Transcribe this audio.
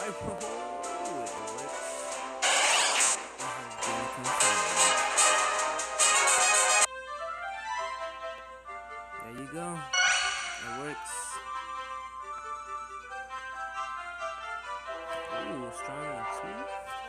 There you go. It works. Ooh, strong and smooth.